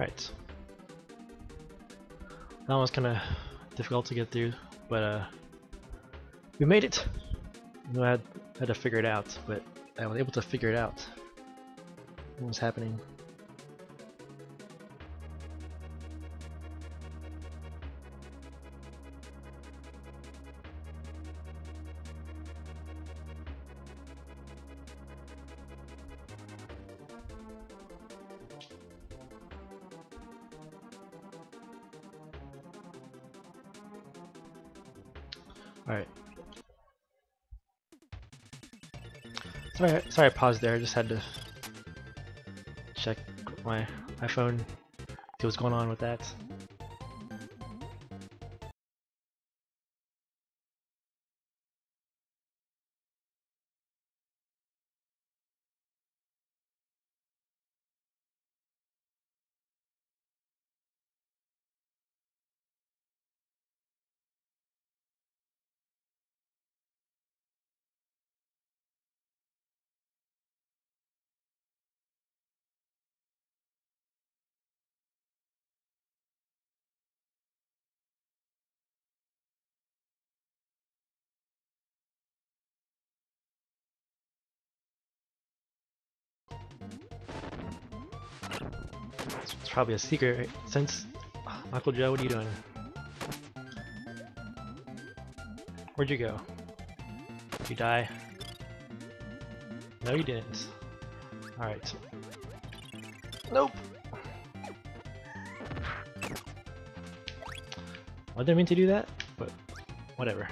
Right. That was kind of difficult to get through, but uh, we made it. I had, had to figure it out, but I was able to figure it out. What was happening? Alright. Sorry, sorry I paused there, I just had to check my iPhone, see what's going on with that. It's probably a secret, right? Since Michael Joe, what are you doing? Where'd you go? You die? No, you didn't. Alright. Nope! I didn't mean to do that, but whatever.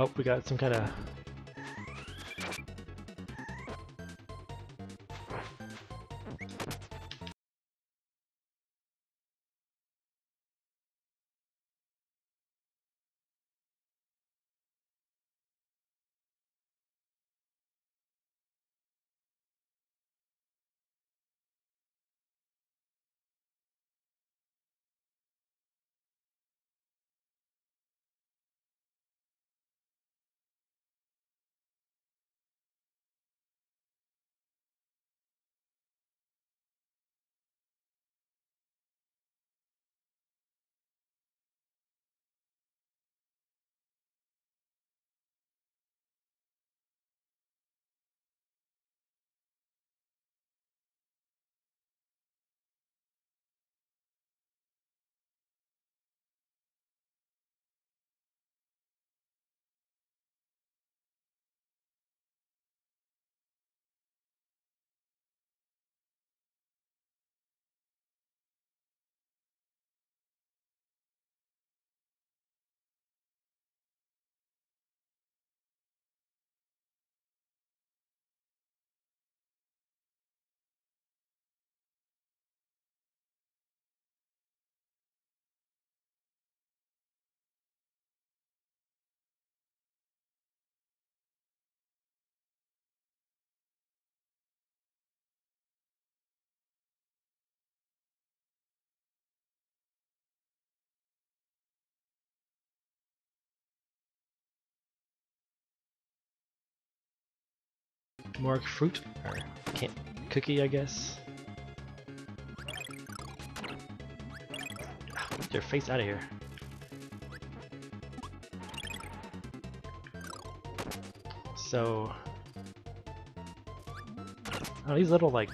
Oh, we got some kind of... more fruit or can't cookie, I guess. Get your face out of here. So, oh, these little like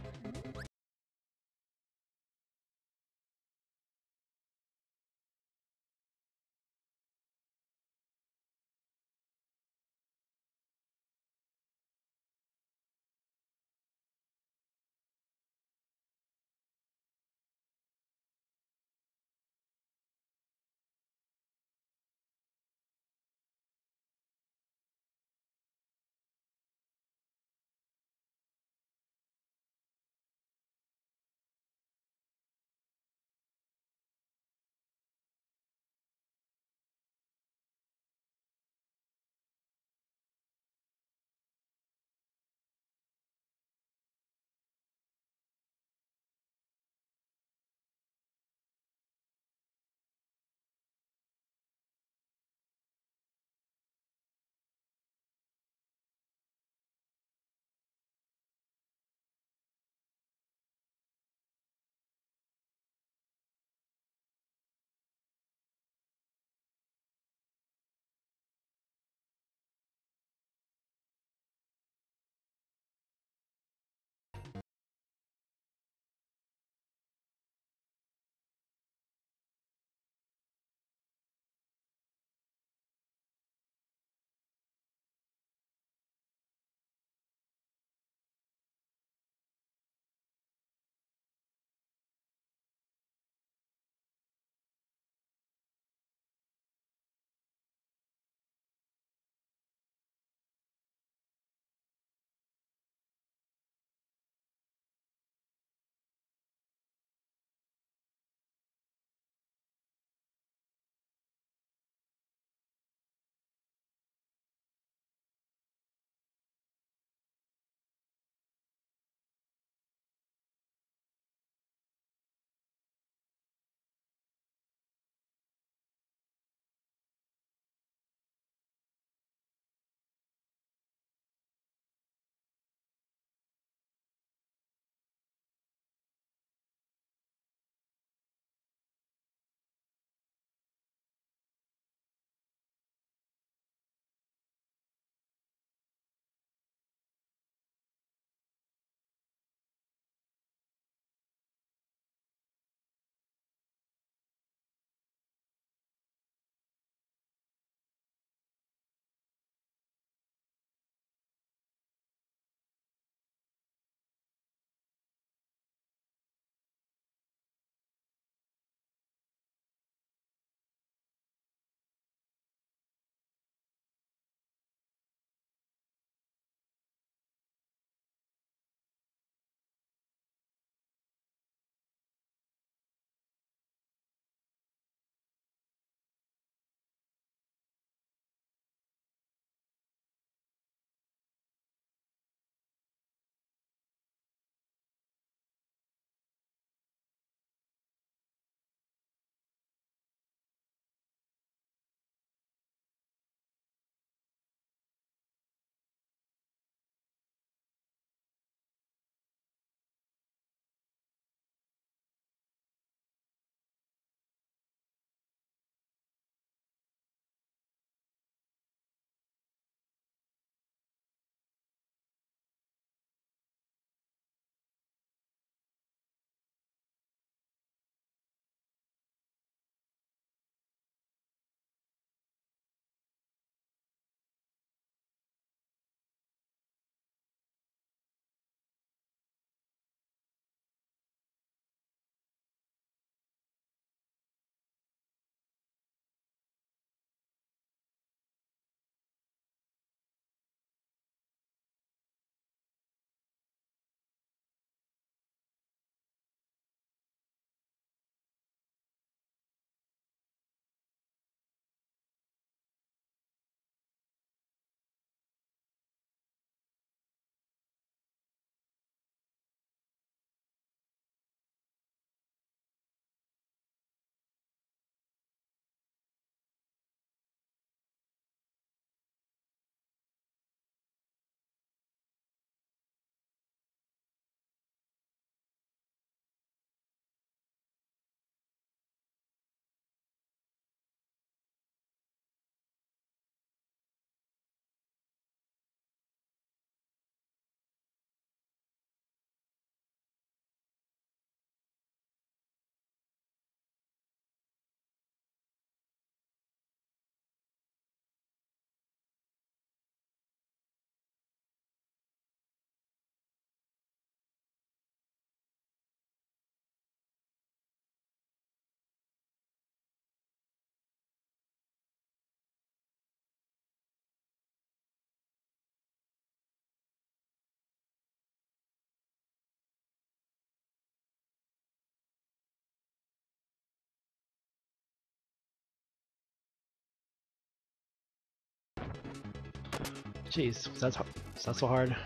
Jeez, that's that's so hard.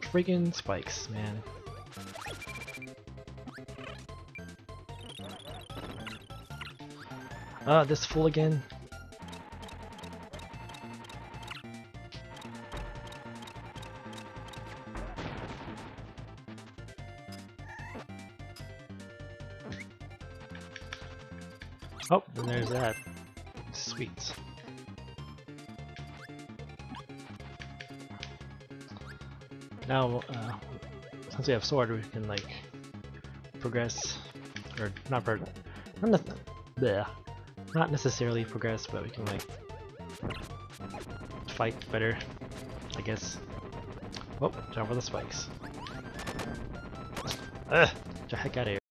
Freaking spikes, man. Ah, uh, this fool again. Now, uh, since we have sword, we can like progress, or not progress, not, not necessarily progress, but we can like fight better, I guess. Oh, jump for the spikes. Ugh, get the heck out of here.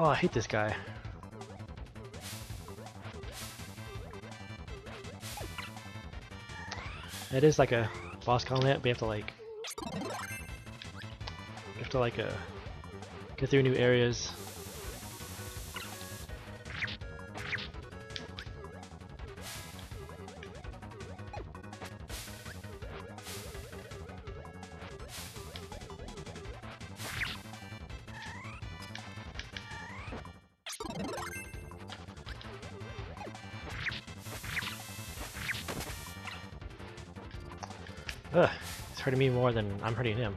Oh, I hate this guy. It is like a boss combat, you have to like... You have to like uh, get through new areas. Ugh, he's hurting me more than I'm hurting him.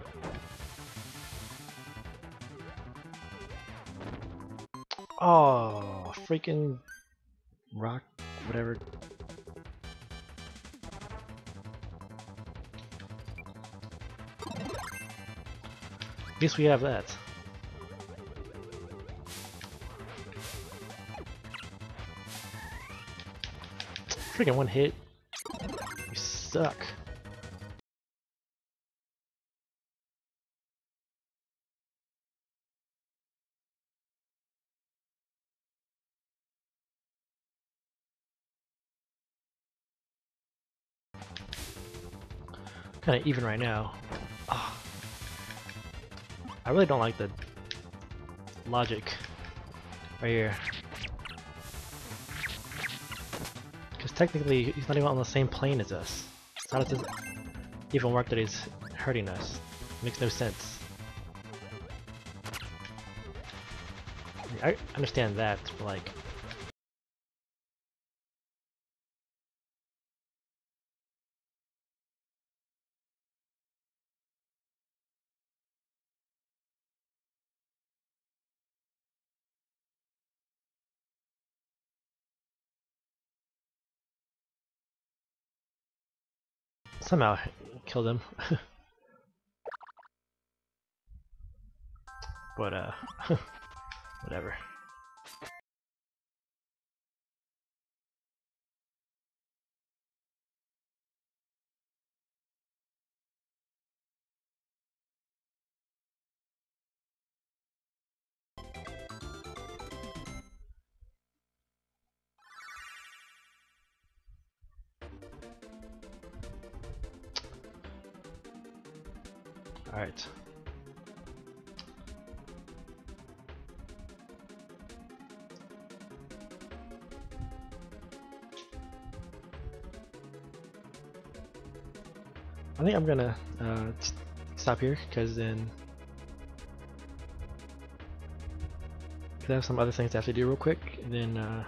Oh, freaking rock, whatever. At least we have that. Freaking one hit. You suck. Kind of even right now. Oh. I really don't like the logic right here. Because technically, he's not even on the same plane as us. So how does this even work that he's hurting us? Makes no sense. I understand that, but like, Somehow killed him. but, uh, whatever. Alright. I think I'm gonna uh, stop here because then cause I have some other things to have to do real quick and then uh,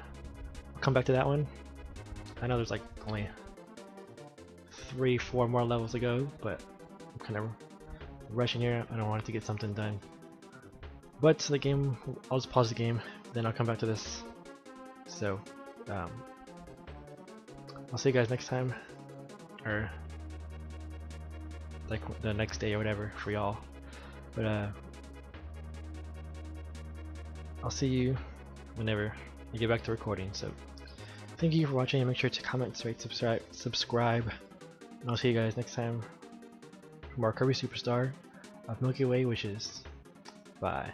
I'll come back to that one. I know there's like only three, four more levels to go, but I'm kind of rushing here. I don't want it to get something done. But the game, I'll just pause the game, then I'll come back to this. So, um, I'll see you guys next time, or like the next day or whatever for y'all. But uh, I'll see you whenever you get back to recording. So, thank you for watching. And make sure to comment, rate, subscribe, subscribe, and I'll see you guys next time. More Kirby Superstar of Milky Way Wishes. Bye.